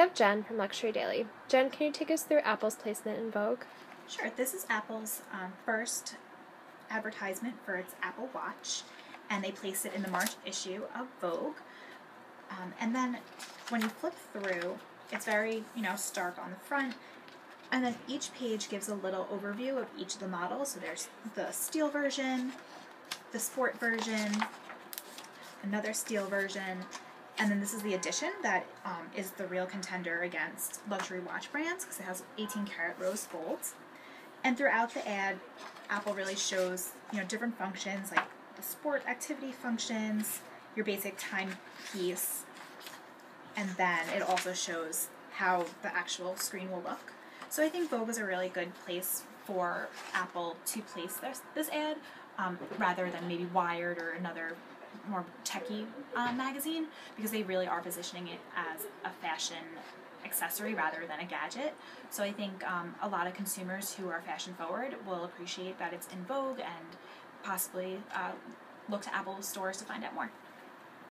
have Jen from Luxury Daily. Jen, can you take us through Apple's placement in Vogue? Sure. This is Apple's um, first advertisement for its Apple Watch, and they placed it in the March issue of Vogue. Um, and then when you flip through, it's very, you know, stark on the front. And then each page gives a little overview of each of the models. So there's the steel version, the sport version, another steel version, and then this is the edition that um, is the real contender against luxury watch brands because it has 18 karat rose gold. And throughout the ad, Apple really shows you know different functions like the sport activity functions, your basic timepiece, and then it also shows how the actual screen will look. So I think Vogue is a really good place for Apple to place this this ad um, rather than maybe Wired or another more techy uh, magazine because they really are positioning it as a fashion accessory rather than a gadget. So I think um, a lot of consumers who are fashion forward will appreciate that it's in vogue and possibly uh, look to Apple stores to find out more.